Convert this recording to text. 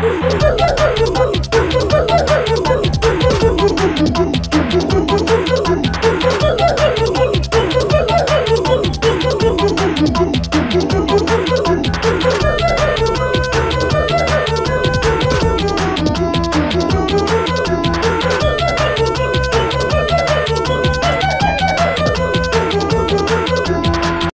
Ha ha ha!